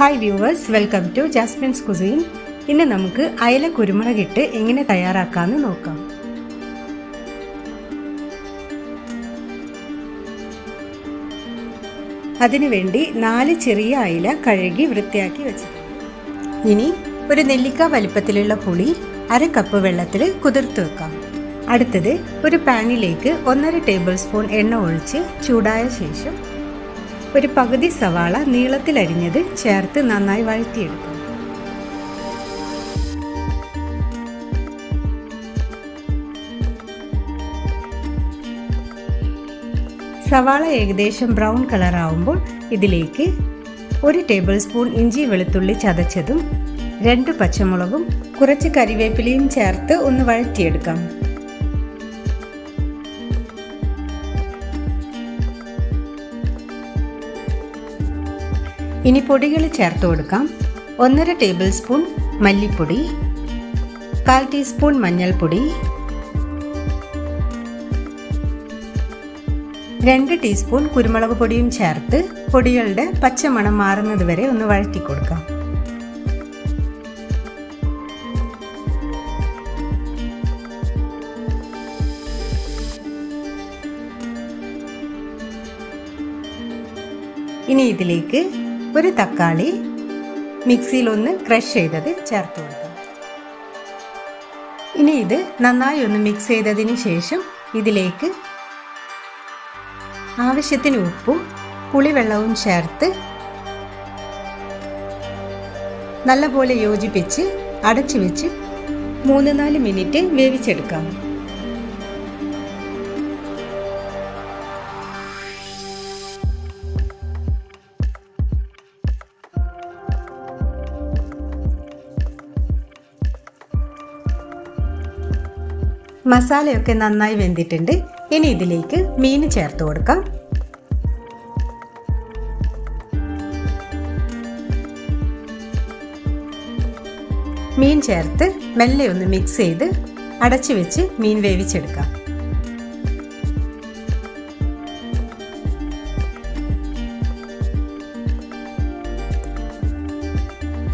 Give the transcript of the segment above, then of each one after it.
Hi viewers welcome to Jasmine's cuisine ഇന്ന് നമുക്ക് അയല കുരുമുളകിട്ട് എങ്ങനെ തയ്യാറാക്കാമെന്ന് നോക്കാം. അതിനുവേണ്ടി നാല് ചെറിയ അയില കഴുകി വൃത്തിയാക്കി വെച്ചിട്ടുണ്ട്. ഇനി ഒരു നെല്ലിക്ക വലിപ്പത്തിലുള്ള പുളി അര കപ്പ് വെള്ളത്തിൽ കുതിർത്ത് വെക്കാം. അടുത്തത് ഒരു പാനിലേക്ക് ഒന്നര ടേബിൾ സ്പൂൺ എണ്ണ ഒഴിച്ച് ചൂടായ ശേഷം ഒരു പകുതി സവാള നീളത്തിലരിഞ്ഞത് ചേർത്ത് നന്നായി വഴറ്റിയെടുക്കും. സവാള ഏകദേശം ബ്രൗൺ കളർ ആവുമ്പോൾ ഇതിലേക്ക് ഒരു ടേബിൾ സ്പൂൺ ഇഞ്ചി വെളുത്തുള്ളി ചതച്ചതും രണ്ട് പച്ചമുളകും കുറച്ച് കറിവേപ്പിലയും ചേർത്ത് ഒന്ന് വഴറ്റിയെടുക്കാം. ഇനി പൊടികൾ ചേർത്ത് കൊടുക്കാം. ഒന്നര ടേബിൾ സ്പൂൺ മല്ലിപ്പൊടി കാൽ ടീസ്പൂൺ മഞ്ഞൾപ്പൊടി രണ്ട് ടീസ്പൂൺ കുരുമുളക് പൊടിയും ചേർത്ത് പൊടികളുടെ പച്ചമണം മാറുന്നത് വരെ ഒന്ന് വഴറ്റി കൊടുക്കാം. ഇനി ഇതിലേക്ക് ഒരു തക്കാളി മിക്സിയിൽ ഒന്ന് ക്രഷ് ചെയ്തത് ചേർത്ത് കൊടുക്കാം. ഇനി ഇത് നന്നായി ഒന്ന് മിക്സ് ചെയ്തതിന് ശേഷം ഇതിലേക്ക് ആവശ്യത്തിന് ഉപ്പും പുളിവെള്ളവും ചേർത്ത് നല്ലപോലെ യോജിപ്പിച്ച് അടച്ചു വെച്ച് മൂന്ന് നാല് മിനിറ്റ് വേവിച്ചെടുക്കാം. മസാലയൊക്കെ നന്നായി വെന്തിട്ടുണ്ട്. ഇനി ഇതിലേക്ക് മീൻ ചേർത്ത് കൊടുക്കാം. മീൻ ചേർത്ത് മെല്ലെ ഒന്ന് മിക്സ് ചെയ്ത് അടച്ചു വെച്ച് മീൻ വേവിച്ചെടുക്കാം.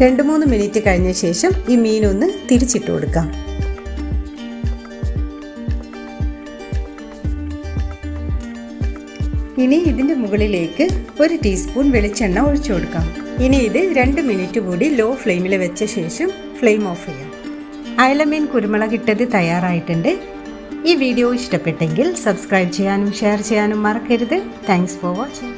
രണ്ട് മൂന്ന് മിനിറ്റ് കഴിഞ്ഞ ശേഷം ഈ മീനൊന്ന് തിരിച്ചിട്ട് കൊടുക്കാം. ഇനി ഇതിന്റെ മുകളിലേക്ക് ഒരു ടീസ്പൂൺ വെളിച്ചെണ്ണ ഒഴിച്ചു കൊടുക്കാം. ഇനി ഇത് രണ്ട് മിനിറ്റ് കൂടി ലോ ഫ്ലെയിമിൽ വെച്ച ശേഷം ഫ്ലെയിം ഓഫ് ചെയ്യാം. അയലമീൻ കുരുമുളക് ഇട്ടത് തയ്യാറായിട്ടുണ്ട്. ഈ വീഡിയോ ഇഷ്ടപ്പെട്ടെങ്കിൽ സബ്സ്ക്രൈബ് ചെയ്യാനും ഷെയർ ചെയ്യാനും മറക്കരുത്. Thanks for watching